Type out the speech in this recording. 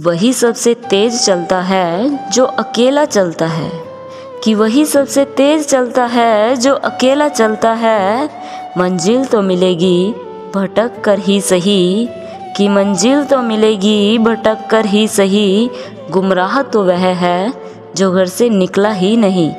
वही सबसे तेज चलता है जो अकेला चलता है। कि वही सबसे तेज चलता है जो अकेला चलता है, मंजिल तो मिलेगी भटक कर ही सही। कि मंजिल तो मिलेगी भटक कर ही सही, गुमराह तो वह है जो घर से निकला ही नहीं।